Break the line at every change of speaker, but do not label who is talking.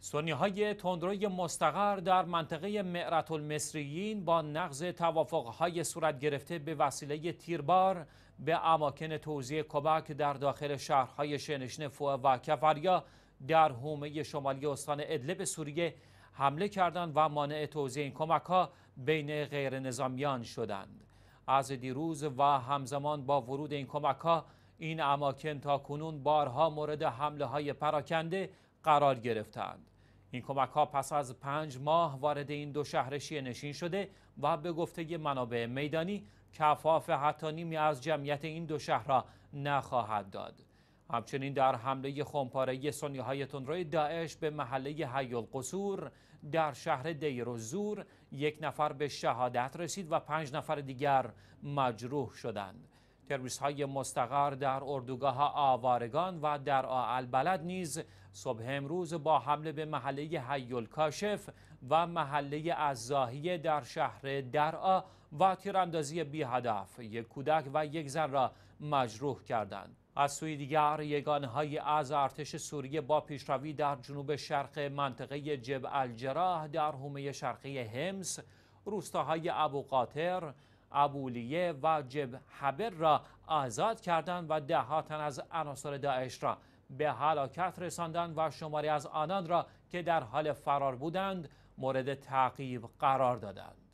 سنی های تندروی مستقر در منطقه معرت المصریین با نقض های صورت گرفته به وسیله تیربار به اماکن توزیع کمک در داخل شهرهای شنشن فوه و کفریا در حومه شمالی استان ادلب سوریه حمله کردند و مانع توزیع این کمک ها بین غیر نظامیان شدند. از دیروز و همزمان با ورود این کمک ها این اماکن تا کنون بارها مورد حمله های پراکنده قرار گرفتند. این کمک ها پس از پنج ماه وارد این دو شهر نشین شده و به گفته منابع میدانی کفاف حتی نیمی از جمعیت این دو شهر را نخواهد داد. همچنین در حمله خمپاره سنی های تندروی داعش به محله حی القصور در شهر دیر و زور یک نفر به شهادت رسید و پنج نفر دیگر مجروح شدند. تروریست های مستقر در اردوگاه آوارگان و در البلد نیز صبح امروز با حمله به محله حیل کاشف و محله ازاهیه در شهر درعا و تیراندازی بی هدف یک کودک و یک زن را مجروح کردند. از سوی دیگر یگانه های از ارتش سوریه با پیشروی در جنوب شرق منطقه جب الجراح در حومه شرقی همس روستاهای ابو قاطر ابولیه و جب حبر را آزاد کردند و دهاتن از عناصر داعش را به هلاکت رساندند و شماری از آنان را که در حال فرار بودند مورد تعقیب قرار دادند.